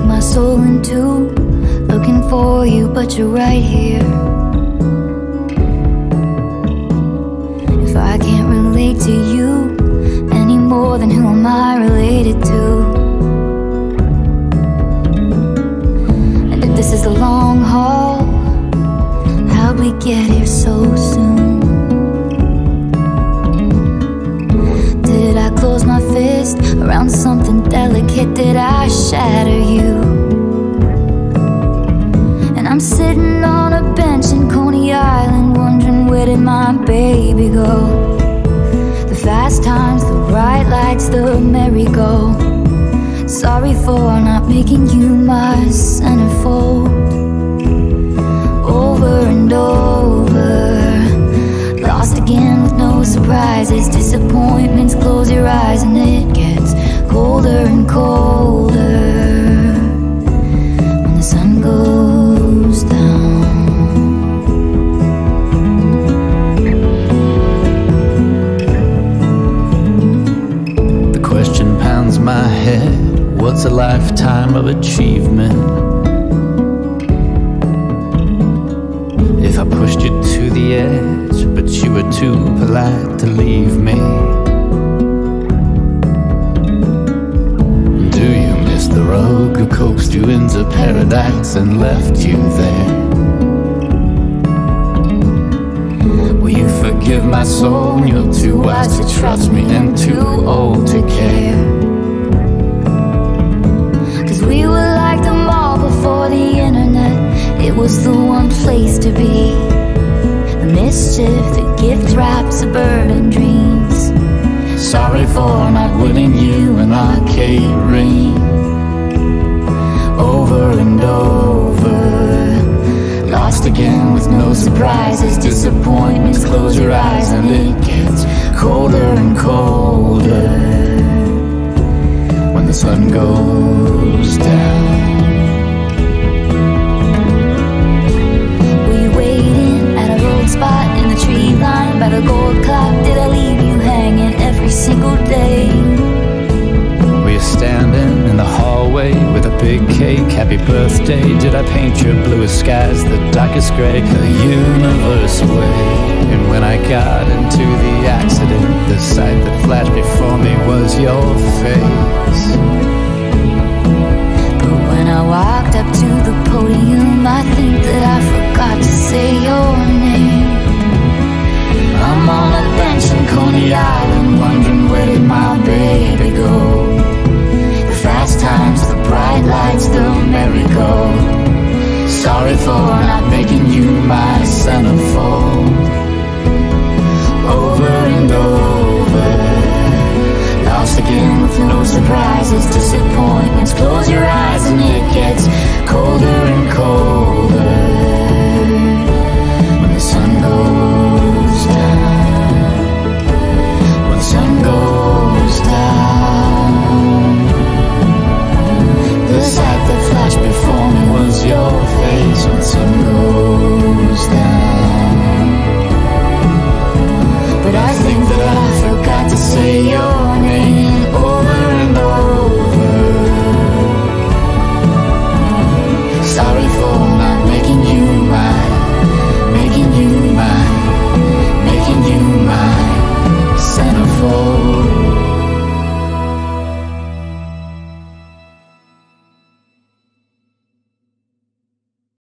my soul in two. Looking for you, but you're right here. Something delicate? Did I shatter you? And I'm sitting on a bench in Coney Island, wondering where did my baby go? The fast times, the bright lights, the merry-go. Sorry for not making you my centerfold. Over and over. Lost again with no surprises. Disappointments, close your eyes and it and colder. When the sun goes down. The question pounds my head What's a lifetime of achievement? If I pushed you to the edge, but you were too polite to leave me. The who coaxed you into paradise and left you there? Will you forgive my soul? You're too wise to trust me and too old to care. Cause we were like the mall before the internet. It was the one place to be. The mischief that gift wraps suburban dreams. Sorry for not winning you an arcade ring. Over and over. Lost again with no surprises, disappointments. Close your eyes and it gets colder and colder. When the sun goes down. Were you waiting at a road spot in the tree line by the gold clock? Did I leave you hanging every single day? Standing in the hallway with a big cake. Happy birthday. Did I paint your bluest skies the darkest gray? The universe away. And when I got into the accident, the sight that flashed before me was your face. But when I walked up to the podium, I think that I forgot to say your name. I'm on a bench in Coney Island, wondering where did my baby